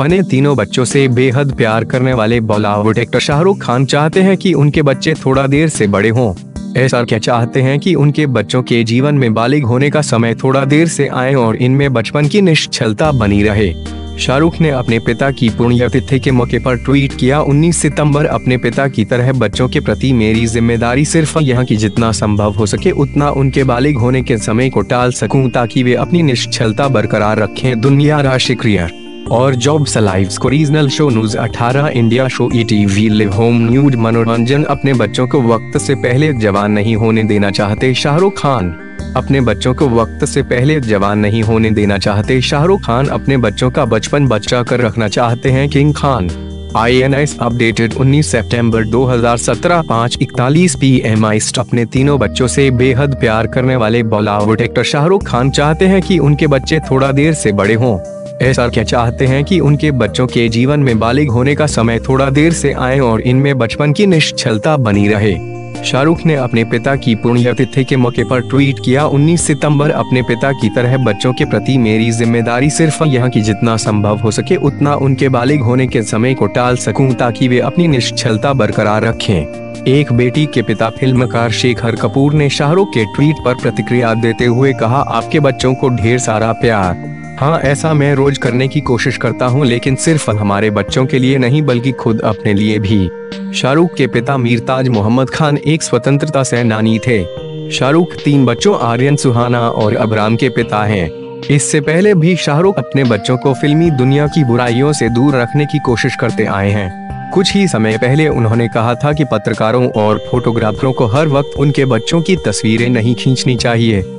अपने तीनों बच्चों से बेहद प्यार करने वाले बॉलीवुड एक्टर शाहरुख खान चाहते हैं कि उनके बच्चे थोड़ा देर से बड़े हों। ऐसा क्या चाहते हैं कि उनके बच्चों के जीवन में बालिग होने का समय थोड़ा देर से आए और इनमें बचपन की निश्चलता बनी रहे। शाहरुख ने अपने पिता की पुण्यतिथि के मौके पर ट्वीट किया 19 सितंबर अपने पिता की तरह बच्चों के प्रति मेरी ज़िम्मेदारी सिर्फ़ यहाँ की जितना संभव हो सके उतना उनके बालिग होने के समय को टाल सकूँ ताकि वे अपनी निश्चलता बरकरार रखें। दुनिया राशिक्रियर और जॉब्स लाइव्स को regional show news 18 India show E TV live home news मनोरंजन अपने बच्चों को वक्त से पहले जवान नहीं होने देना चाहते शाहरुख खान। अपने बच्चों को वक्त से पहले जवान नहीं होने देना चाहते शाहरुख खान। अपने बच्चों का बचपन बचा कर रखना चाहते हैं King Khan. I N S updated 19 सितंबर 2017 5 इकतालीस पी एम अपने तीनों बच्चों से बेहद प्यार करने वाले बॉलीवुड एक्टर शाहरुख खान चाहते हैं कि उनके बच्चे थोड़ा देर से बड़े हों। ऐसा क्या चाहते हैं कि उनके बच्चों के जीवन में बालिग होने का समय थोड़ा देर से आए और इनमें बचपन की निश्चलता बनी रहे? शाहरुख ने अपने पिता की पुण्यतिथि के मौके पर ट्वीट किया 19 सितंबर अपने पिता की तरह बच्चों के प्रति मेरी ज़िम्मेदारी सिर्फ़ यहाँ की जितना संभव हो सके उतना उनके बालिग होने के समय को टाल सकूँ ताकि वे अपनी निश्चलता बरकरार रखें। एक बेटी के पिता फिल्मकार शेखर कपूर ने शाहरुख के ट्वीट पर प्रतिक्रिया देते हुए कहा, आपके बच्चों को ढेर सारा प्यार। हाँ ऐसा मैं रोज करने की कोशिश करता हूँ, लेकिन सिर्फ़ हमारे बच्चों के लिए नहीं, बल्कि खुद अपने लिए भी। शाहरुख के पिता मीरताज मोहम्मद खान एक स्वतंत्रता सेनानी थे। शाहरुख तीन बच्चों, आर्यन, सुहाना और अबराम के पिता हैं। इससे पहले भी शाहरुख अपने बच्चों को फिल्मी दुनिया की बुराइयों से दूर रखने की कोशिश करते आए हैं। कुछ ही समय पहले उन्होंने कहा था कि पत्रकारों और फोटोग्राफरों को हर वक्त उनके बच्चों की तस्वीरें नहीं खींचनी चाहिए।